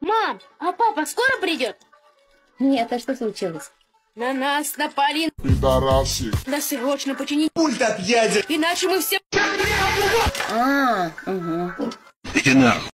Мам, а папа скоро придет? Нет, а что случилось? На нас напали. Пидорасы. Надо срочно починить, Пульт от ядер. иначе мы все... А, угу. Иди нахуй.